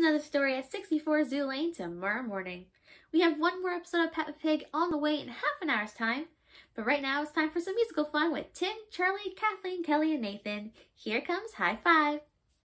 another story at 64 Zoo Lane tomorrow morning. We have one more episode of Peppa Pig on the way in half an hour's time. But right now it's time for some musical fun with Tim, Charli, Kathleen, Kellie, and Nathan. Here comes Hi-5.